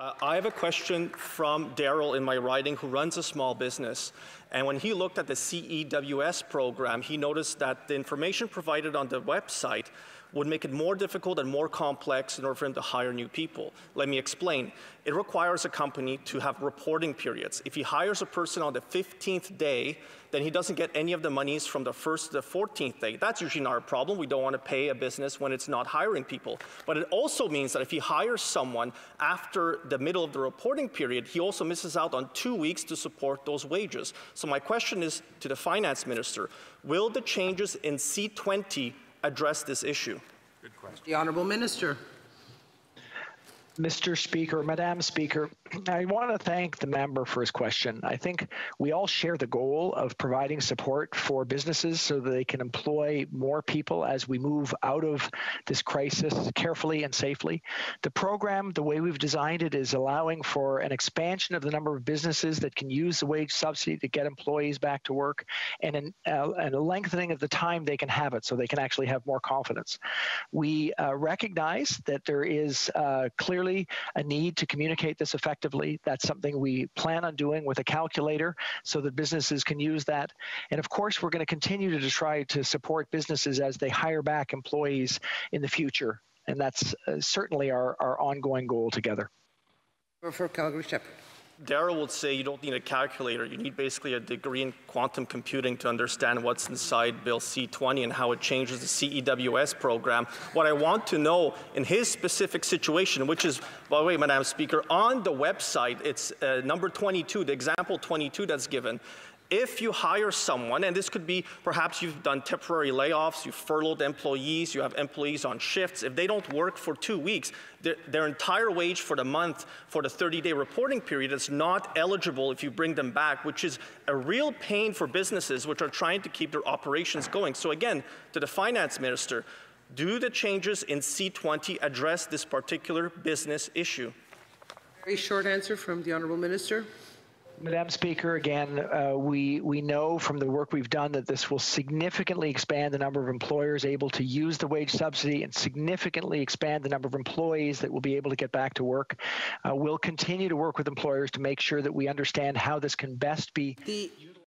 Uh, I have a question from Daryl in my riding who runs a small business. And when he looked at the CEWS program, he noticed that the information provided on the website would make it more difficult and more complex in order for him to hire new people. Let me explain. It requires a company to have reporting periods. If he hires a person on the 15th day, then he doesn't get any of the monies from the first to the 14th day. That's usually not a problem. We don't want to pay a business when it's not hiring people. But it also means that if he hires someone after the middle of the reporting period, he also misses out on two weeks to support those wages. So my question is to the finance minister, will the changes in C20 address this issue? Good question. The Honourable Minister. Mr. Speaker, Madam Speaker, I want to thank the member for his question. I think we all share the goal of providing support for businesses so that they can employ more people as we move out of this crisis carefully and safely. The program, the way we've designed it, is allowing for an expansion of the number of businesses that can use the wage subsidy to get employees back to work and, an, uh, and a lengthening of the time they can have it so they can actually have more confidence. We uh, recognize that there is uh, clearly a need to communicate this effectively. That's something we plan on doing with a calculator so that businesses can use that. And of course, we're going to continue to try to support businesses as they hire back employees in the future. And that's uh, certainly our, our ongoing goal together. For Calgary Shepard. Daryl would say you don't need a calculator. You need basically a degree in quantum computing to understand what's inside Bill C20 and how it changes the CEWS program. What I want to know in his specific situation, which is, by the way, Madam Speaker, on the website, it's uh, number 22, the example 22 that's given if you hire someone, and this could be perhaps you've done temporary layoffs, you've furloughed employees, you have employees on shifts, if they don't work for two weeks, their, their entire wage for the month for the 30 day reporting period is not eligible if you bring them back, which is a real pain for businesses which are trying to keep their operations going. So, again, to the finance minister, do the changes in C20 address this particular business issue? Very short answer from the Honourable Minister. Madam Speaker, again, uh, we we know from the work we've done that this will significantly expand the number of employers able to use the wage subsidy and significantly expand the number of employees that will be able to get back to work. Uh, we'll continue to work with employers to make sure that we understand how this can best be the